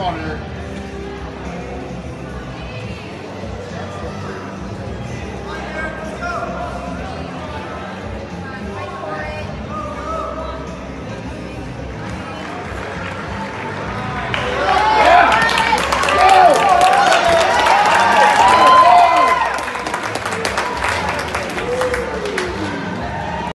water.